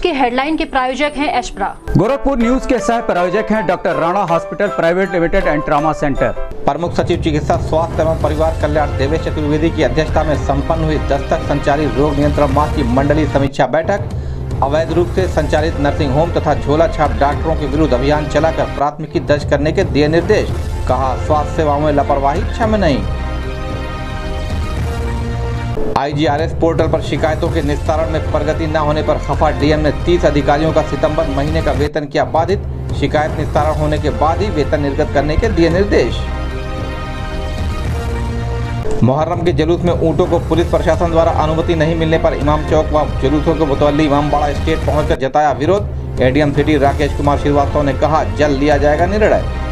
के हेडलाइन के प्रायोजक हैं एशप्रा। गोरखपुर न्यूज़ के सह प्रायोजक हैं doctor Rana hospital private limited and trauma centre. प्रमुख सचिव चिकित्सा स्वास्थ्य एवं परिवार कल्याण देवेश चतुर्वेदी की अध्यक्षता में संपन्न हुई दस्तक संचारी रोग नियंत्रण माह की मंडलीय समीक्षा बैठक। अवैध रूप से संचालित नर्सिंग होम तथा झोला छाप डॉक्टरों के विरुद्ध अभियान चलाकर प्राथमिकी दर्ज करने के दिए निर्देश। कहा स्वास्थ्य सेवाओं में लापरवाही क्षम नहीं। आईजीआरएस पोर्टल पर शिकायतों के निस्तारण में प्रगति न होने पर खफा डीएम ने 30 अधिकारियों का सितंबर महीने का वेतन किया बाधित। शिकायत निस्तारण होने के बाद ही वेतन निर्गत करने के दिए निर्देश। मुहर्रम के जुलूस में ऊँटों को पुलिस प्रशासन द्वारा अनुमति नहीं मिलने पर इमाम चौक व जुलूसों के मुतवली इमामबाड़ा स्टेट पहुंचकर जताया विरोध। एडीएम सिटी राकेश कुमार श्रीवास्तव ने कहा, जल्द लिया जाएगा निर्णय।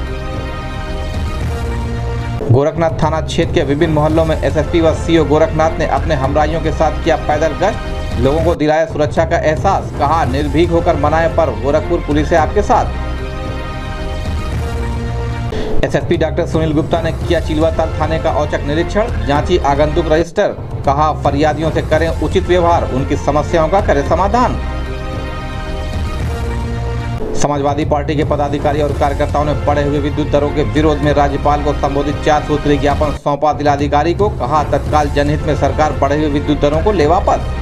गोरखनाथ थाना क्षेत्र के विभिन्न मोहल्लों में एसएसपी व सीओ गोरखनाथ ने अपने हमराइयों के साथ किया पैदल गश्त। लोगों को दिलाया सुरक्षा का एहसास, कहा, निर्भीक होकर मनाए पर गोरखपुर पुलिस है आपके साथ। एसएसपी डॉक्टर सुनील गुप्ता ने किया चिलवाताल थाने का औचक निरीक्षण, जांची आगंतुक रजिस्टर, कहा, फरियादियों से करें उचित व्यवहार, उनकी समस्याओं का करें समाधान। समाजवादी पार्टी के पदाधिकारी और कार्यकर्ताओं ने बढ़े हुए विद्युत दरों के विरोध में राज्यपाल को संबोधित चार सूत्री ज्ञापन सौंपा। जिलाधिकारी को कहा, तत्काल जनहित में सरकार बढ़े हुए विद्युत दरों को ले वापस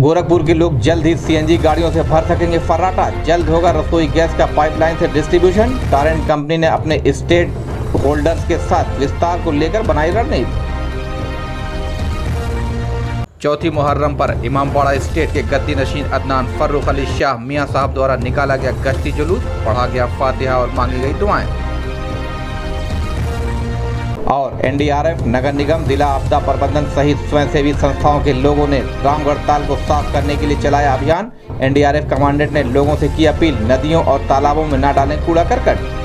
गोरखपुर के लोग जल्द ही सीएनजी गाड़ियों से भर सकेंगे फर्राटा। जल्द होगा रसोई गैस का पाइपलाइन से डिस्ट्रीब्यूशन। टारेंट कंपनी ने अपने स्टेट होल्डर्स के साथ विस्तार को लेकर बनाई रणनीति। चौथी मुहर्रम पर इमामबाड़ा स्टेट के गद्दी नशीन अदनान फर्रुख अली शाह मियाँ साहब द्वारा निकाला गया गश्ती जुलूस, पढ़ा गया फातिहा और मांगी गई दुआएँ। और एनडीआरएफ, नगर निगम, जिला आपदा प्रबंधन सहित स्वयंसेवी संस्थाओं के लोगों ने रामगढ़ ताल को साफ़ करने के लिए चलाया अभियान। एनडीआरएफ कमांडेंट ने लोगों से की अपील, नदियों और तालाबों में न डालें कूड़ा करकट।